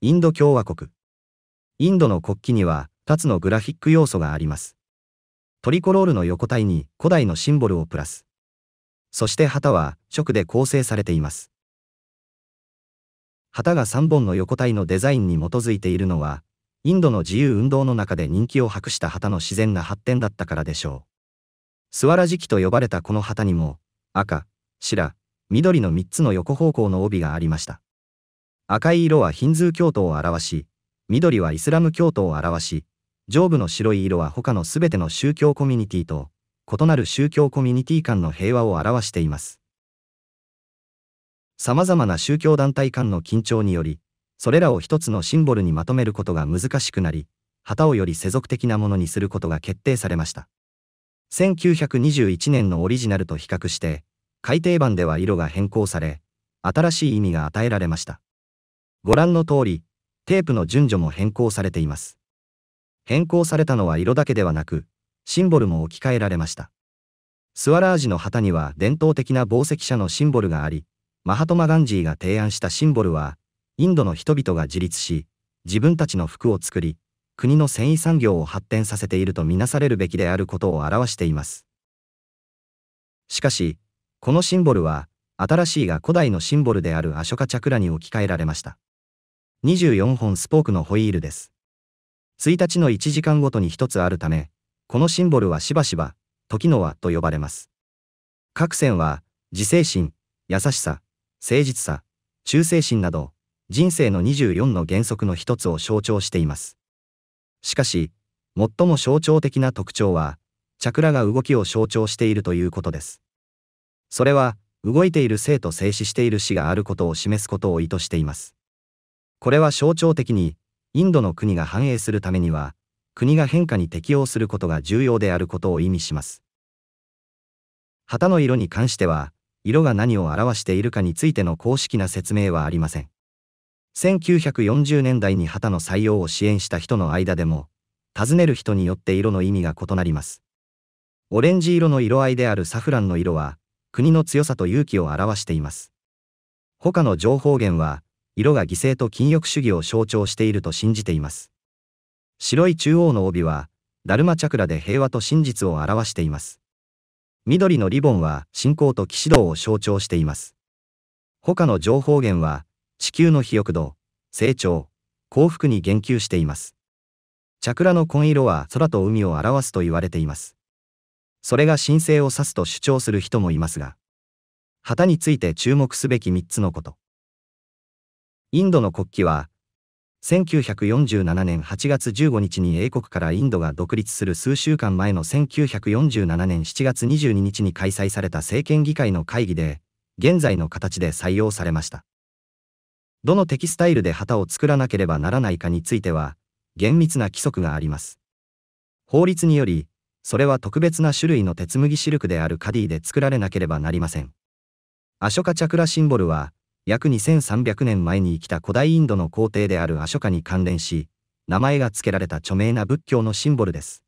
インド共和国。インドの国旗には、2つのグラフィック要素があります。トリコロールの横体に古代のシンボルをプラス。そして旗は直で構成されています。旗が3本の横体のデザインに基づいているのは、インドの自由運動の中で人気を博した旗の自然な発展だったからでしょう。スワラ時期と呼ばれたこの旗にも、赤、白、緑の3つの横方向の帯がありました。赤い色はヒンズー教徒を表し、緑はイスラム教徒を表し、上部の白い色は他のすべての宗教コミュニティと、異なる宗教コミュニティ間の平和を表しています。様々な宗教団体間の緊張により、それらを一つのシンボルにまとめることが難しくなり、旗をより世俗的なものにすることが決定されました。1921年のオリジナルと比較して、改訂版では色が変更され、新しい意味が与えられました。ご覧の通り、テープの順序も変更されています。変更されたのは色だけではなく、シンボルも置き換えられました。スワラージの旗には伝統的な紡績者のシンボルがあり、マハトマガンジーが提案したシンボルは、インドの人々が自立し、自分たちの服を作り、国の繊維産業を発展させているとみなされるべきであることを表しています。しかし、このシンボルは、新しいが古代のシンボルであるアショカチャクラに置き換えられました。24本スポークのホイールです。1日の1時間ごとに1つあるため、このシンボルはしばしば、時の輪と呼ばれます。各線は、自制心、優しさ、誠実さ、忠誠心など、人生の24の原則の一つを象徴しています。しかし、最も象徴的な特徴は、チャクラが動きを象徴しているということです。それは、動いている生と静止している死があることを示すことを意図しています。これは象徴的に、インドの国が繁栄するためには、国が変化に適応することが重要であることを意味します。旗の色に関しては、色が何を表しているかについての公式な説明はありません。1940年代に旗の採用を支援した人の間でも、尋ねる人によって色の意味が異なります。オレンジ色の色合いであるサフランの色は、国の強さと勇気を表しています。他の情報源は、色が犠牲と禁欲主義を象徴していると信じています。白い中央の帯は、ダルマチャクラで平和と真実を表しています。緑のリボンは信仰と騎士道を象徴しています。他の情報源は、地球の肥沃度、成長、幸福に言及しています。チャクラの紺色は空と海を表すと言われています。それが神聖を指すと主張する人もいますが、旗について注目すべき3つのこと。インドの国旗は、1947年8月15日に英国からインドが独立する数週間前の1947年7月22日に開催された政権議会の会議で、現在の形で採用されました。どのテキスタイルで旗を作らなければならないかについては、厳密な規則があります。法律により、それは特別な種類の鉄麦シルクであるカディで作られなければなりません。アショカチャクラシンボルは、約2300年前に生きた古代インドの皇帝であるアショカに関連し、名前が付けられた著名な仏教のシンボルです。